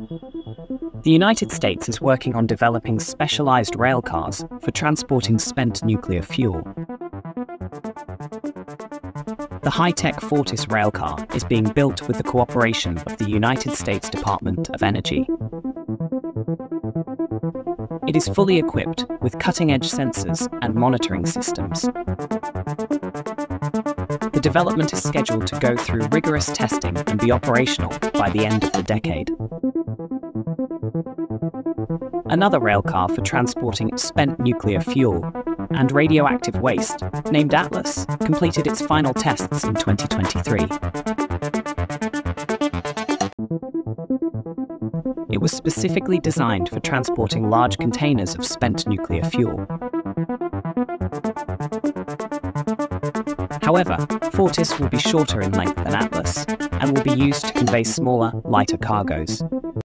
The United States is working on developing specialized railcars for transporting spent nuclear fuel. The high-tech Fortis railcar is being built with the cooperation of the United States Department of Energy. It is fully equipped with cutting-edge sensors and monitoring systems. The development is scheduled to go through rigorous testing and be operational by the end of the decade. Another railcar for transporting spent nuclear fuel and radioactive waste, named Atlas, completed its final tests in 2023. It was specifically designed for transporting large containers of spent nuclear fuel. However, Fortis will be shorter in length than Atlas and will be used to convey smaller, lighter cargoes.